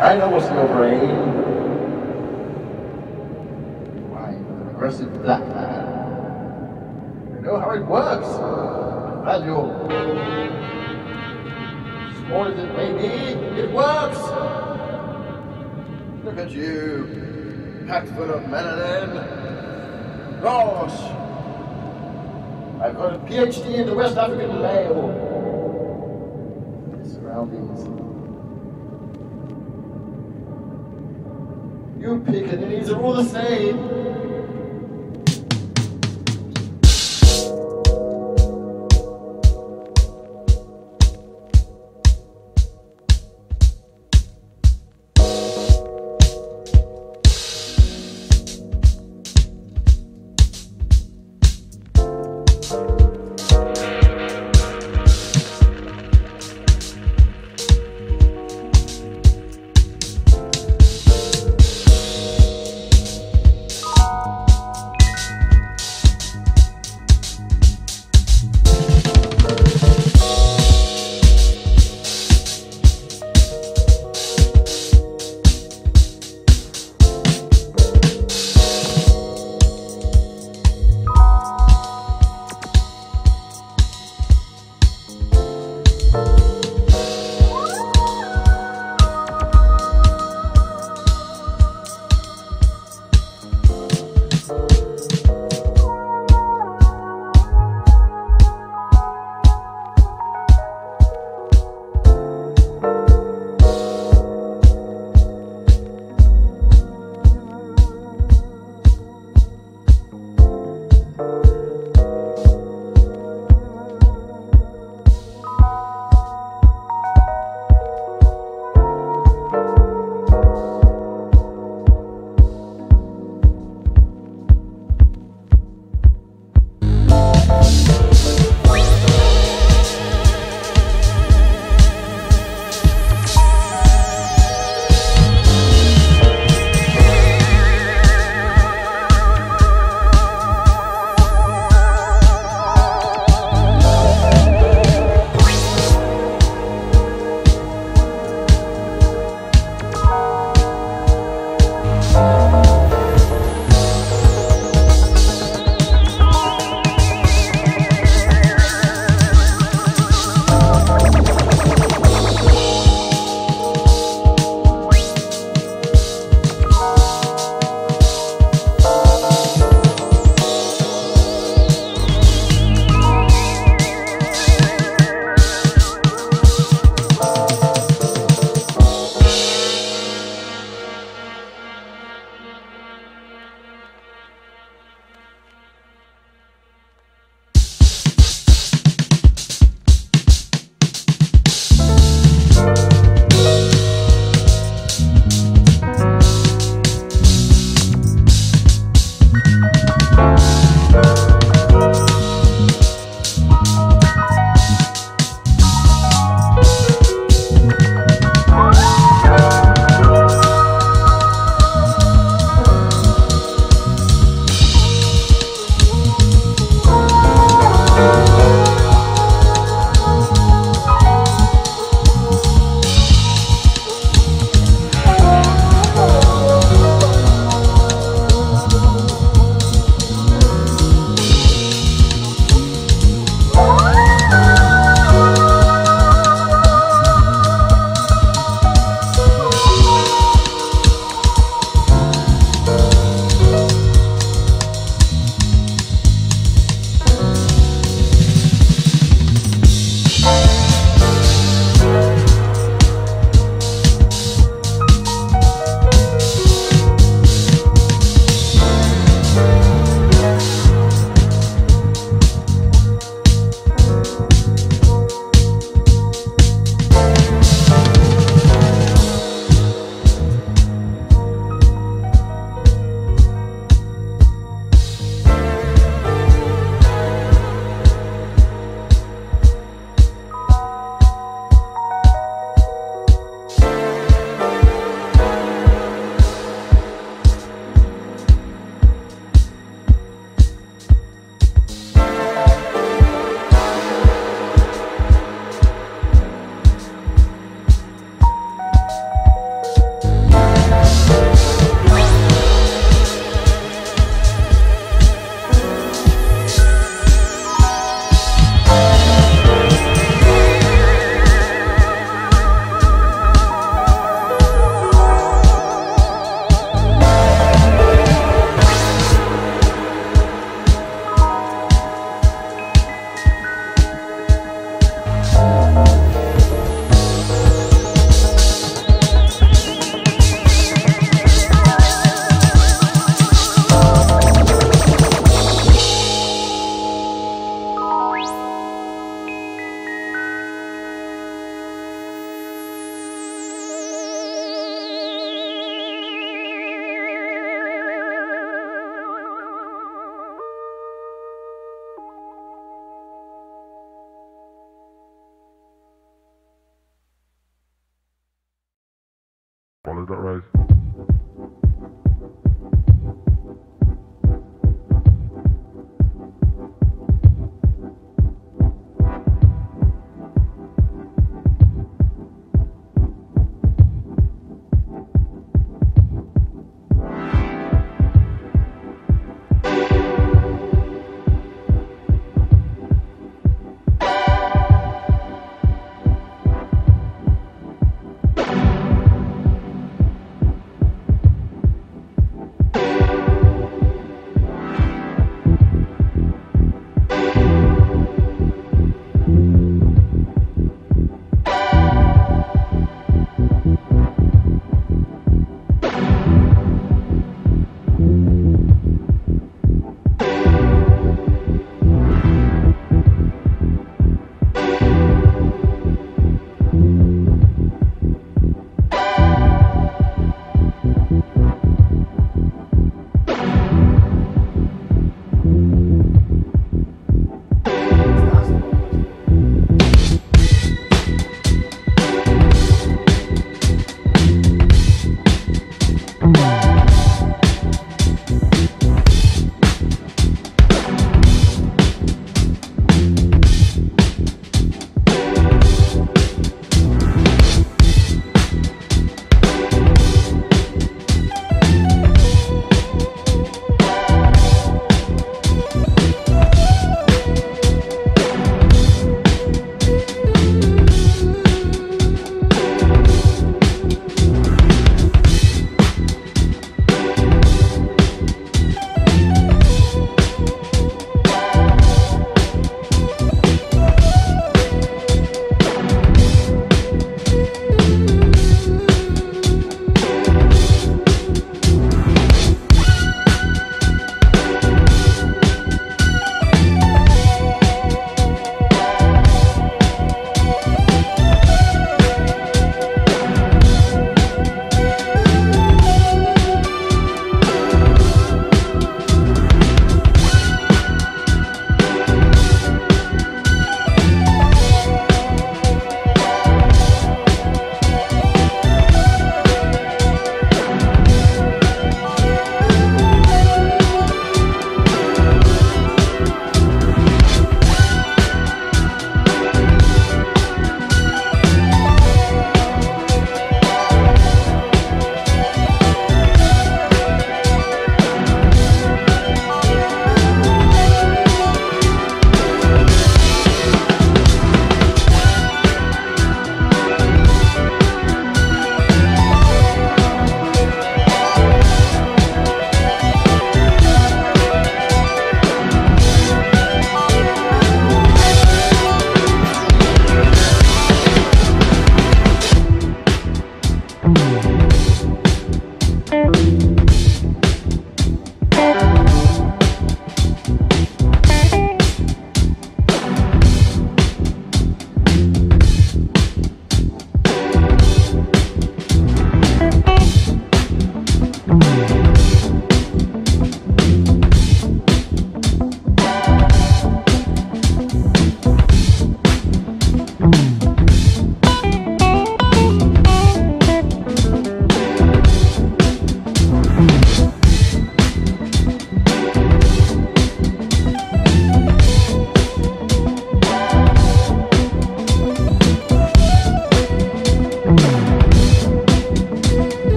I know what's in your brain. Why, an aggressive black man. I know how it works. Manual. Small as it may be, it works. Look at you, packed full of melanin. Gosh. I've got a PhD in the West African male. Surroundings. You Pickaninnies are all the same.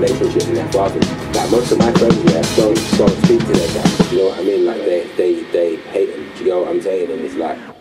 Relationship with their fathers. Like most of my friends, yeah, don't don't speak to their dads. You know what I mean? Like they they they hate them. You know what I'm saying? And it's like.